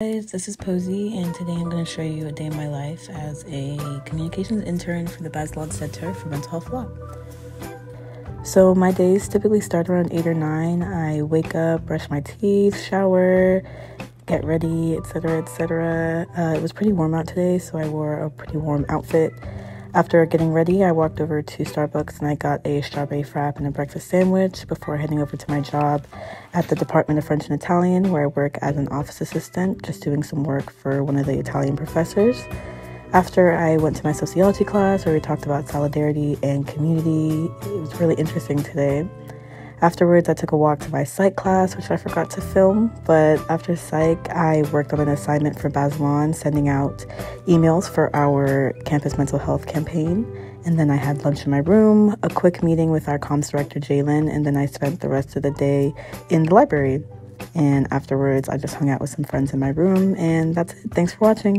guys, this is Posi, and today I'm going to show you a day in my life as a communications intern for the Bazelon Center for Mental Health Law. So, my days typically start around 8 or 9. I wake up, brush my teeth, shower, get ready, etc. etc. Uh, it was pretty warm out today, so I wore a pretty warm outfit. After getting ready, I walked over to Starbucks and I got a strawberry frap and a breakfast sandwich before heading over to my job at the Department of French and Italian, where I work as an office assistant, just doing some work for one of the Italian professors. After I went to my sociology class, where we talked about solidarity and community, it was really interesting today. Afterwards, I took a walk to my psych class, which I forgot to film. But after psych, I worked on an assignment for Bazelon, sending out emails for our campus mental health campaign. And then I had lunch in my room, a quick meeting with our comms director, Jalen, and then I spent the rest of the day in the library. And afterwards, I just hung out with some friends in my room, and that's it. Thanks for watching.